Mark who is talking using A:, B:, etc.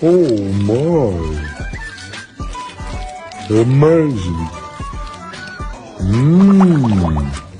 A: Oh my. Amazing. Mmm.